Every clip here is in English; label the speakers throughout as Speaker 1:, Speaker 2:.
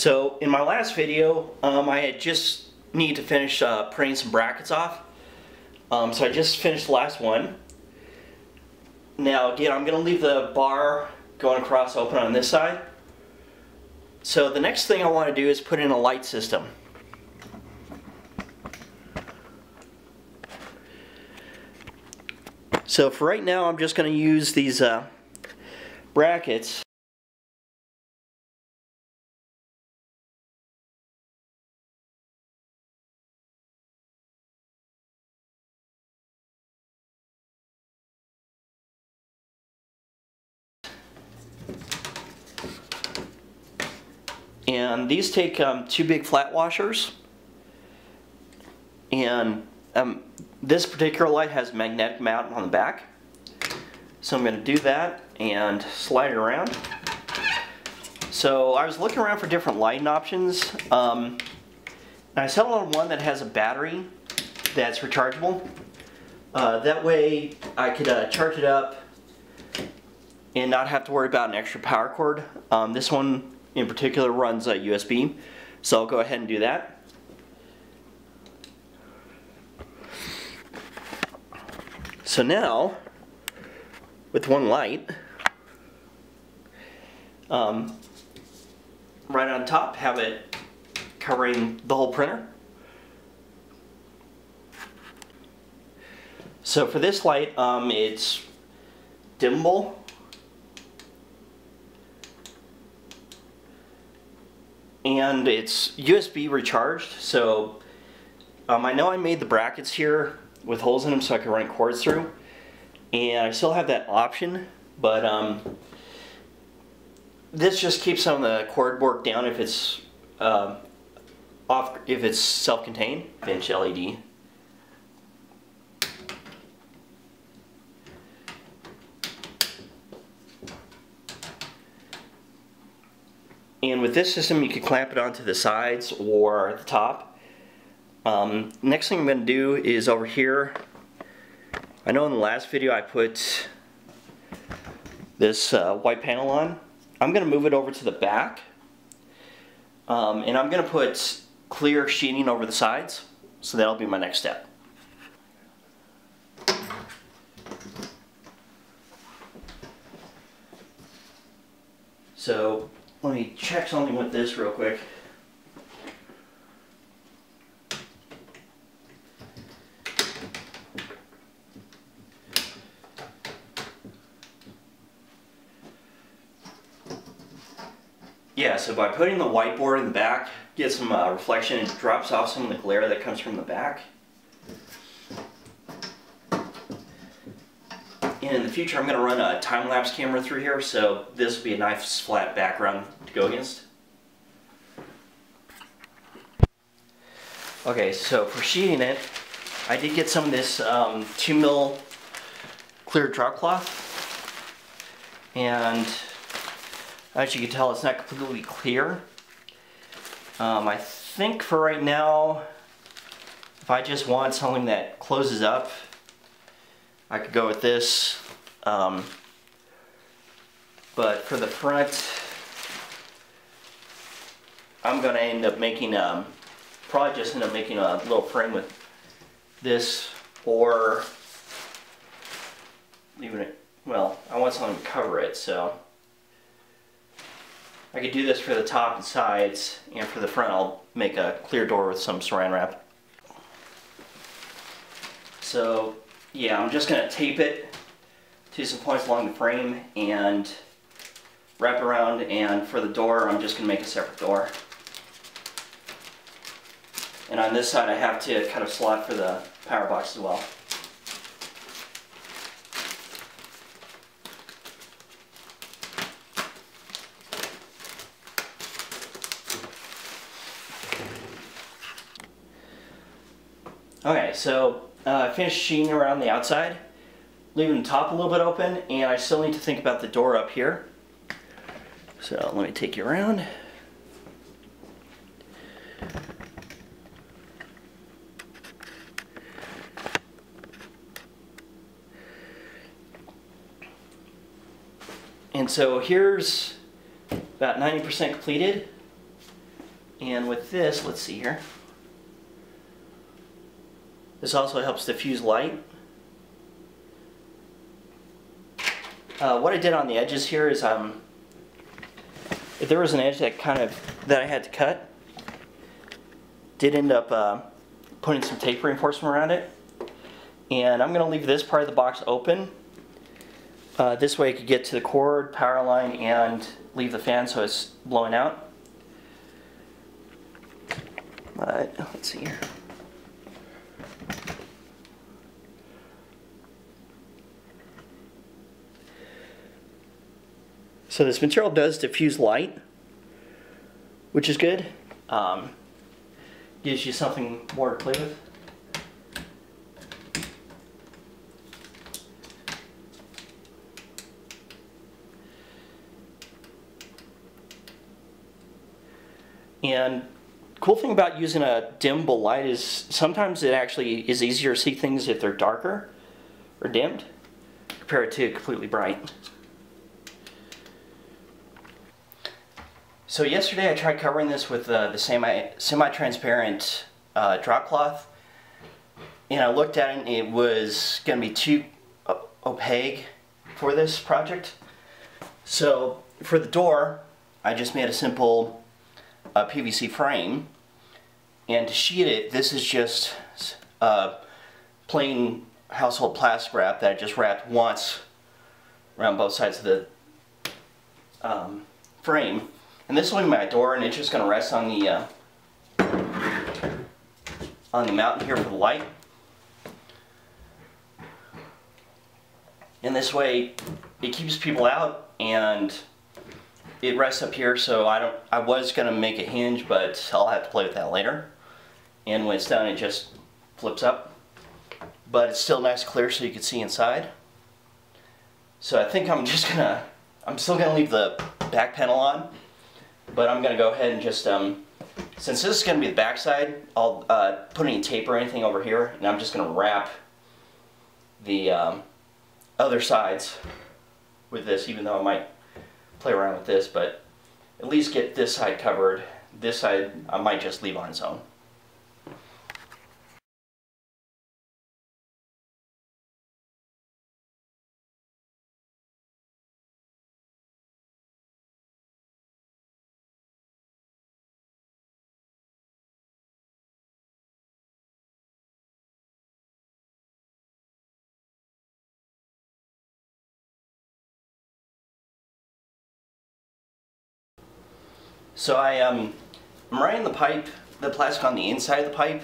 Speaker 1: So in my last video, um, I had just need to finish uh, printing some brackets off. Um, so I just finished the last one. Now again, I'm going to leave the bar going across open on this side. So the next thing I want to do is put in a light system. So for right now, I'm just going to use these uh, brackets And these take um, two big flat washers. And um, this particular light has magnetic mount on the back. So I'm going to do that and slide it around. So I was looking around for different lighting options. Um, and I settled on one that has a battery that's rechargeable. Uh, that way I could uh, charge it up and not have to worry about an extra power cord. Um, this one in particular runs a USB. So I'll go ahead and do that. So now, with one light, um, right on top, have it covering the whole printer. So for this light, um, it's dimmable and it's USB recharged so um, I know I made the brackets here with holes in them so I can run cords through and I still have that option but um, this just keeps some of the cord work down if it's uh, off if it's self-contained inch LED And with this system, you can clamp it onto the sides or the top. Um, next thing I'm going to do is over here. I know in the last video I put this uh, white panel on. I'm going to move it over to the back. Um, and I'm going to put clear sheeting over the sides. So that'll be my next step. So let me check something with this real quick. Yeah, so by putting the whiteboard in the back, get some uh, reflection, it drops off some of the glare that comes from the back. And in the future, I'm going to run a time-lapse camera through here, so this will be a nice flat background to go against. Okay, so for sheeting it, I did get some of this um, 2 mil clear drop cloth. And as you can tell, it's not completely clear. Um, I think for right now, if I just want something that closes up, I could go with this. Um, but for the front, I'm going to end up making, um, probably just end up making a little frame with this or leaving it, well, I want something to cover it, so I could do this for the top and sides, and for the front I'll make a clear door with some saran wrap. So yeah, I'm just going to tape it to some points along the frame and wrap around and for the door I'm just going to make a separate door. And on this side I have to cut a slot for the power box as well. Okay, so uh, I finished sheeting around the outside, leaving the top a little bit open, and I still need to think about the door up here. So let me take you around. And so here's about 90% completed. And with this, let's see here. This also helps diffuse light. Uh, what I did on the edges here is um, if there was an edge that kind of that I had to cut, did end up uh, putting some tape reinforcement around it. And I'm going to leave this part of the box open. Uh, this way I could get to the cord, power line, and leave the fan so it's blowing out. But let's see here. So this material does diffuse light, which is good. Um, gives you something more to play with. And cool thing about using a dimmable light is sometimes it actually is easier to see things if they're darker or dimmed compared to completely bright. So yesterday I tried covering this with uh, the semi, semi-transparent uh, drop cloth and I looked at it and it was going to be too opaque for this project. So for the door I just made a simple uh, PVC frame and to sheet it this is just uh, plain household plastic wrap that I just wrapped once around both sides of the um, frame and this will be my door and it's just going to rest on the uh, on the mountain here for the light. And this way it keeps people out and it rests up here so I don't I was gonna make a hinge but I'll have to play with that later. And when it's done it just flips up. But it's still nice clear so you can see inside. So I think I'm just gonna I'm still gonna leave the back panel on but I'm going to go ahead and just, um, since this is going to be the backside, I'll uh, put any tape or anything over here, and I'm just going to wrap the um, other sides with this, even though I might play around with this, but at least get this side covered. This side I might just leave on its own. So I, um, I'm writing the pipe, the plastic on the inside of the pipe,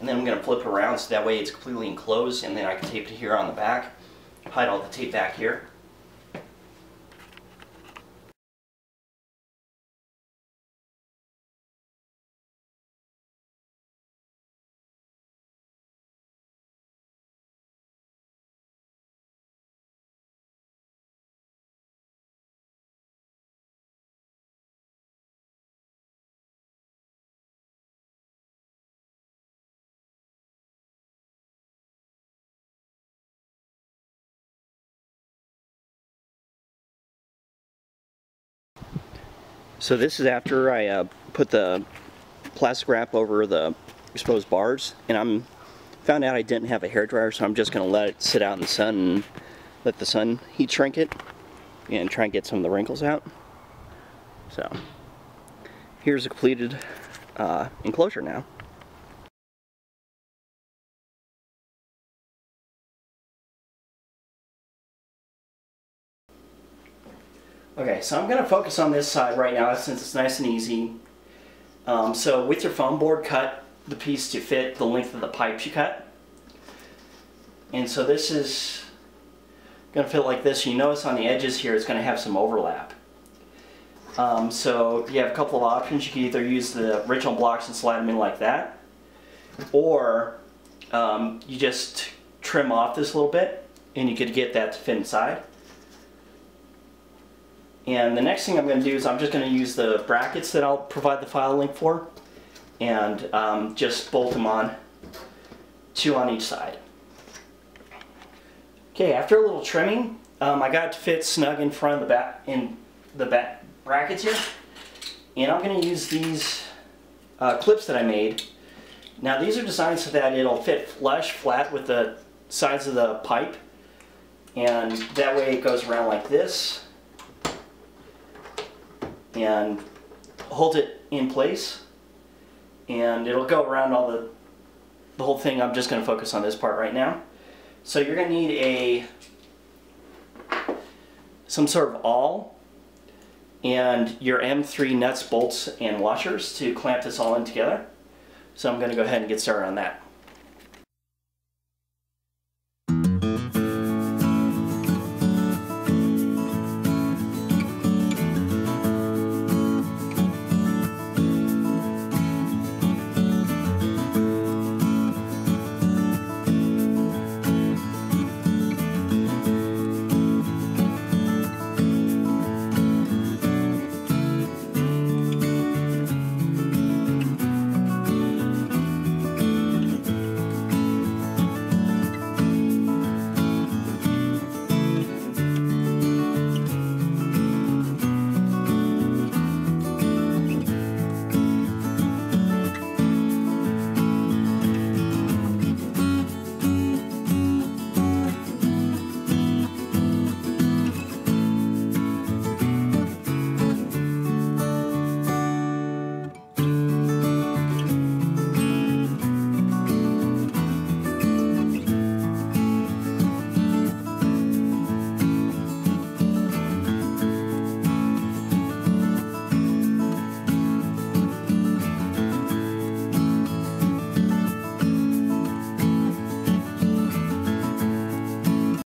Speaker 1: and then I'm going to flip it around so that way it's completely enclosed, and then I can tape it here on the back, hide all the tape back here. So this is after I uh, put the plastic wrap over the exposed bars and I'm found out I didn't have a hair dryer so I'm just going to let it sit out in the sun and let the sun heat shrink it and try and get some of the wrinkles out. So here's a completed uh, enclosure now. Okay, so I'm going to focus on this side right now since it's nice and easy. Um, so with your foam board, cut the piece to fit the length of the pipes you cut. And so this is going to fit like this. You notice on the edges here it's going to have some overlap. Um, so you have a couple of options. You can either use the original blocks and slide them in like that, or um, you just trim off this little bit and you could get that to fit inside. And the next thing I'm going to do is I'm just going to use the brackets that I'll provide the file link for and um, just bolt them on, two on each side. Okay, after a little trimming, um, I got it to fit snug in front of the back in the back brackets here. And I'm going to use these uh, clips that I made. Now these are designed so that it'll fit flush, flat with the sides of the pipe. And that way it goes around like this. And hold it in place. And it'll go around all the, the whole thing. I'm just going to focus on this part right now. So you're going to need a some sort of awl and your M3 nuts, bolts, and washers to clamp this all in together. So I'm going to go ahead and get started on that.